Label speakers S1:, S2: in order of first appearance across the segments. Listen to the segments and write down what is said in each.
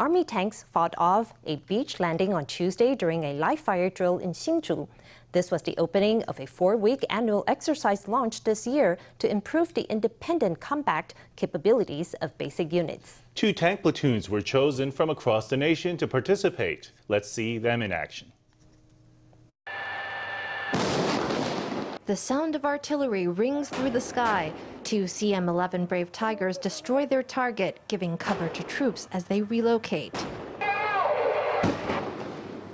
S1: Army tanks fought off a beach landing on Tuesday during a live fire drill in Hsinchu. This was the opening of a four-week annual exercise launched this year to improve the independent combat capabilities of basic units.
S2: Two tank platoons were chosen from across the nation to participate. Let's see them in action.
S3: The sound of artillery rings through the sky. Two CM-11 Brave Tigers destroy their target, giving cover to troops as they relocate.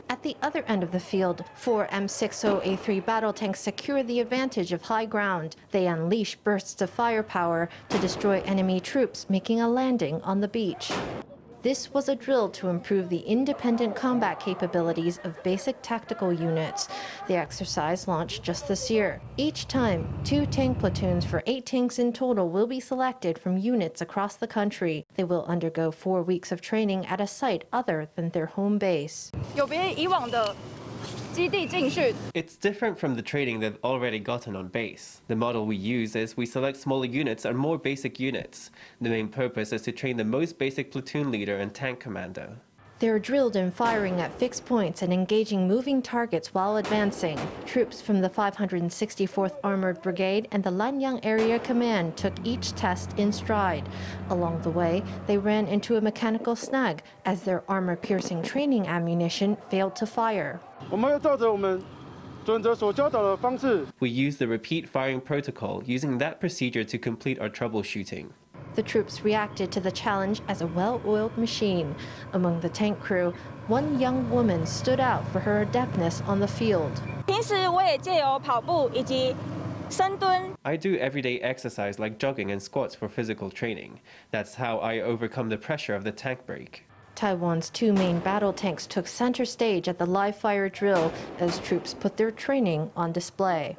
S3: At the other end of the field, four M60A3 battle tanks secure the advantage of high ground. They unleash bursts of firepower to destroy enemy troops making a landing on the beach. This was a drill to improve the independent combat capabilities of basic tactical units. The exercise launched just this year. Each time, two tank platoons for eight tanks in total will be selected from units across the country. They will undergo four weeks of training at a site other than their home base.
S4: 有别以往的
S5: it's different from the training they've already gotten on base. The model we use is we select smaller units and more basic units. The main purpose is to train the most basic platoon leader and tank commander.
S3: They're drilled in firing at fixed points and engaging moving targets while advancing. Troops from the 564th Armored Brigade and the Lanyang Area Command took each test in stride. Along the way, they ran into a mechanical snag as their armor-piercing training ammunition failed to fire.
S5: We use the repeat firing protocol, using that procedure to complete our troubleshooting.
S3: The troops reacted to the challenge as a well-oiled machine. Among the tank crew, one young woman stood out for her adeptness on the field.
S5: I do everyday exercise like jogging and squats for physical training. That's how I overcome the pressure of the tank break.
S3: Taiwan's two main battle tanks took center stage at the live fire drill as troops put their training on display.